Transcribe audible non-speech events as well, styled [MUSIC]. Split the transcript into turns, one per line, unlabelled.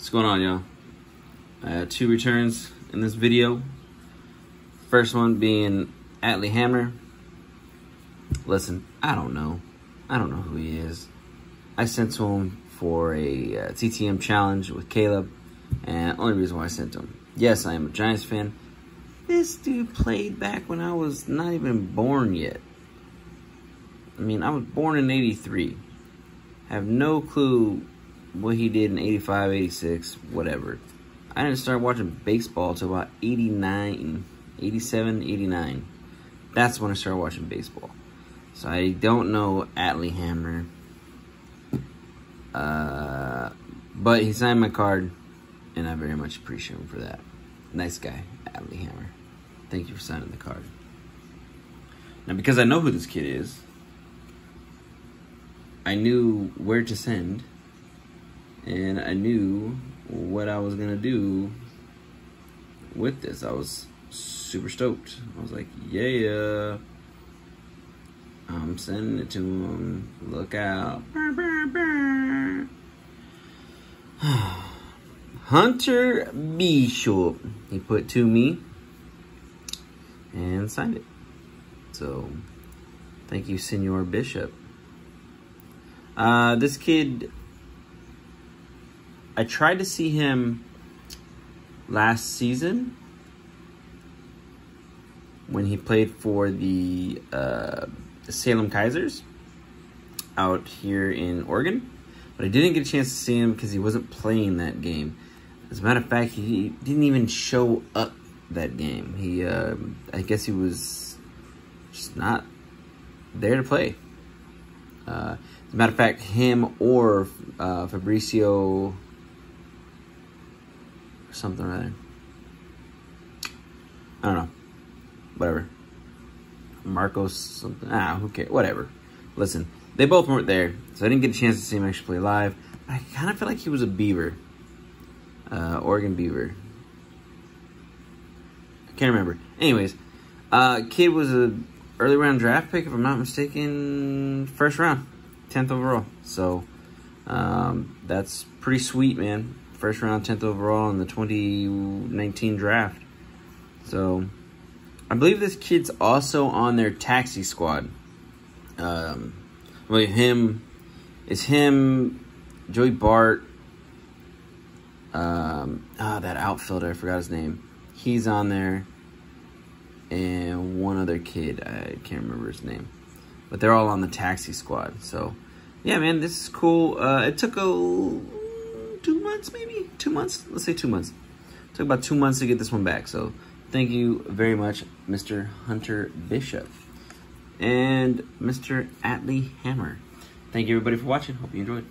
What's going on, y'all? I have two returns in this video. First one being Atlee Hammaker. Listen, I don't know. I don't know who he is. I sent to him for a uh, TTM challenge with Caleb, and only reason why I sent him. Yes, I am a Giants fan. This dude played back when I was not even born yet. I mean, I was born in 83. Have no clue what he did in 85, 86, whatever. I didn't start watching baseball until about 89, 87, 89. That's when I started watching baseball. So I don't know Atlee Hammaker. Uh, but he signed my card, and I very much appreciate him for that. Nice guy, Atlee Hammaker. Thank you for signing the card. Now, because I know who this kid is, I knew where to send and I knew what I was gonna do with this. I was super stoked. I was like, yeah, I'm sending it to him. Look out. [SIGHS] Hunter Bishop. He put to me and signed it. So, thank you, Senor Bishop. Uh, this kid I tried to see him last season when he played for the uh, Salem Keizers out here in Oregon, but I didn't get a chance to see him because he wasn't playing that game. As a matter of fact, he didn't even show up that game. He, uh, I guess he was just not there to play. Uh, as a matter of fact, him or uh, Fabricio something or other. I don't know. Whatever. Marcos something. Ah, who cares? Whatever. Listen, they both weren't there, so I didn't get a chance to see him actually play live. I kind of feel like he was a Beaver. Uh, Oregon Beaver. I can't remember. Anyways, uh, kid was a early round draft pick, if I'm not mistaken, first round, 10th overall. So, um, that's pretty sweet, man first round, 10th overall in the 2019 draft. So, I believe this kid's also on their taxi squad. Um, well, him, it's him, Joey Bart, um, ah, that outfielder, I forgot his name. He's on there, and one other kid, I can't remember his name. But they're all on the taxi squad. So, yeah, man, this is cool. Uh, it took a two months, maybe two months. Let's say two months. Took about two months to get this one back. So thank you very much, Mr. Hunter Bishop and Mr. Atlee Hammaker. Thank you everybody for watching. Hope you enjoyed.